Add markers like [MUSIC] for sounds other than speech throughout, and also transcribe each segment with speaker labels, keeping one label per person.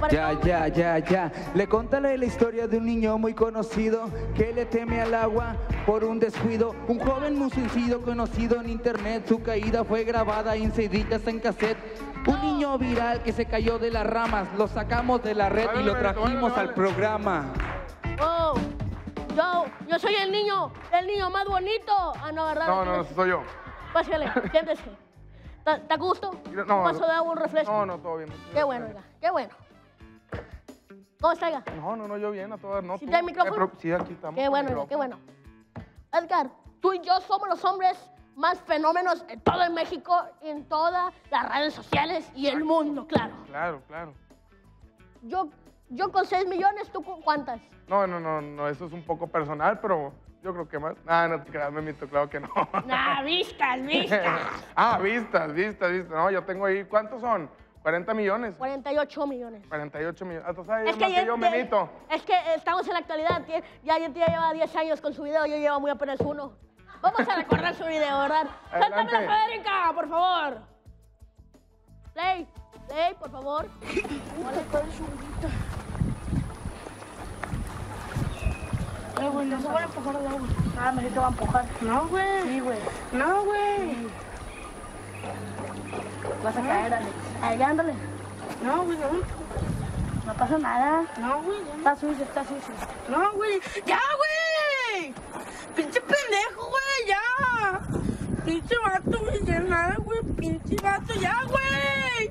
Speaker 1: para
Speaker 2: Ya, ya, ya, ya. Le contaré la historia de un niño muy conocido que le teme al agua por un descuido. Un joven muy sencillo conocido en internet. Su caída fue grabada en ceditas en cassette. Un niño viral que se cayó de las ramas. Lo sacamos de la red y lo
Speaker 3: Vale, vale,
Speaker 2: trajimos
Speaker 3: vale,
Speaker 2: al programa.
Speaker 1: Oh, yo, yo soy el niño, el niño más bonito. Ah, no, ¿verdad?
Speaker 3: No, no, no, soy yo.
Speaker 1: Pásale, siéntese. ¿Está está a gusto?
Speaker 3: No,
Speaker 1: ¿Un vaso de agua, un refresco?
Speaker 3: No, no, todo bien.
Speaker 1: Qué bueno, oiga, qué bueno. ¿Cómo está?
Speaker 3: No, no, no, yo bien, a todas, no.
Speaker 1: ¿Sí
Speaker 3: tú.
Speaker 1: trae micrófono?
Speaker 3: Eh, sí, aquí estamos.
Speaker 1: Qué bueno, qué bueno. Edgar, tú y yo somos los hombres más fenómenos en todo el México, en todas las redes sociales y el mundo, claro.
Speaker 3: Claro, claro.
Speaker 1: Yo, yo con 6 millones, ¿tú con cuántas?
Speaker 3: No, no, no, no, eso es un poco personal, pero yo creo que más. Ah, no te creas, Memito, claro que no.
Speaker 1: Nah, vistas, vistas. [LAUGHS]
Speaker 3: ah, vistas, vistas, vistas. No, yo tengo ahí, ¿cuántos son? 40 millones.
Speaker 1: 48 millones.
Speaker 3: 48 millones. Ah, tú sabes
Speaker 1: Es
Speaker 3: más
Speaker 1: que,
Speaker 3: que
Speaker 1: ya-
Speaker 3: yo,
Speaker 1: ya-
Speaker 3: Memito.
Speaker 1: es que estamos en la actualidad. Ya, ya lleva 10 años con su video, yo llevo muy apenas uno. Vamos a recordar su video, ¿verdad? [LAUGHS] Suéltame la. Federica, por favor. Play, play, por favor.
Speaker 4: Eh, güey, no se van a empujar al agua. Ah, me te va a empujar. No, güey. Sí, güey. No, güey. Vas a caer, Alex. Ahí, ándale. No, güey, no. No pasa nada. No, güey. Está sucio, está sucio. No, güey. ¡Ya, güey! ¡Pinche pendejo, güey! ¡Ya! ¡Pinche vato, güey! ¡Ya nada, güey! ¡Pinche vato! ¡Ya, güey!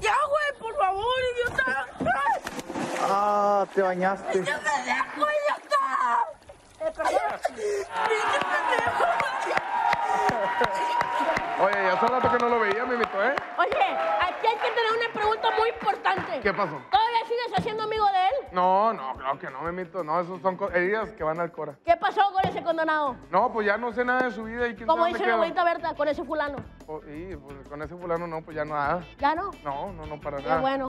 Speaker 4: ¡Ya, güey! ¡Por favor, idiota! ¡Ay!
Speaker 5: Ah, te bañaste.
Speaker 4: ¡Ya me dejo, idiota! Eh, perdón. ¡Pinche pendejo, güey!
Speaker 3: Oye, ya hace rato que no lo veía, Memito, ¿eh?
Speaker 1: Oye, aquí hay que tener una pregunta muy importante.
Speaker 3: ¿Qué pasó?
Speaker 1: ¿Todavía sigues haciendo amigo de él?
Speaker 3: No, no, claro que no, Memito. No, esos son co- heridas que van al Cora.
Speaker 1: ¿Qué pasó con ese condenado?
Speaker 3: No, pues ya no sé nada de su vida y quién
Speaker 1: Como
Speaker 3: sabe
Speaker 1: dice mi
Speaker 3: quedó.
Speaker 1: abuelita Berta, con ese fulano.
Speaker 3: Oh, y pues con ese fulano no, pues ya nada.
Speaker 1: ¿Ya no?
Speaker 3: No, no, no, para
Speaker 1: Qué
Speaker 3: nada.
Speaker 1: bueno.